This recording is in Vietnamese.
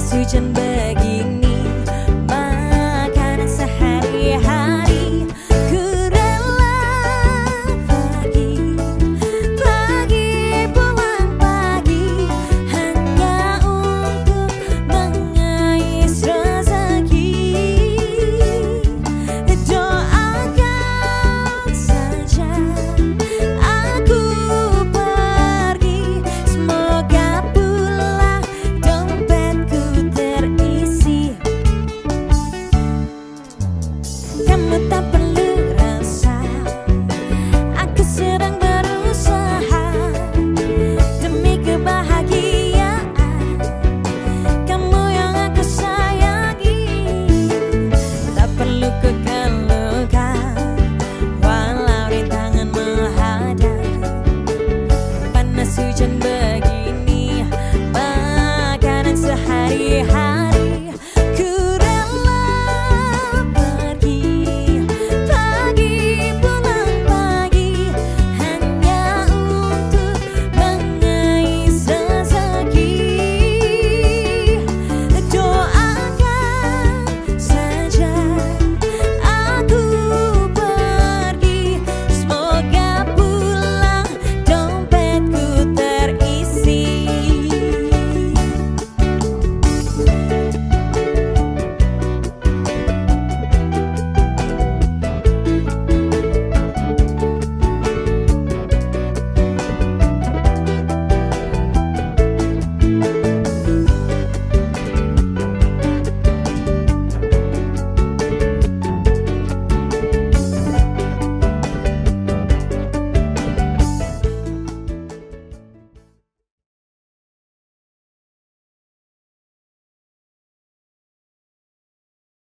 suy chân bên hari hari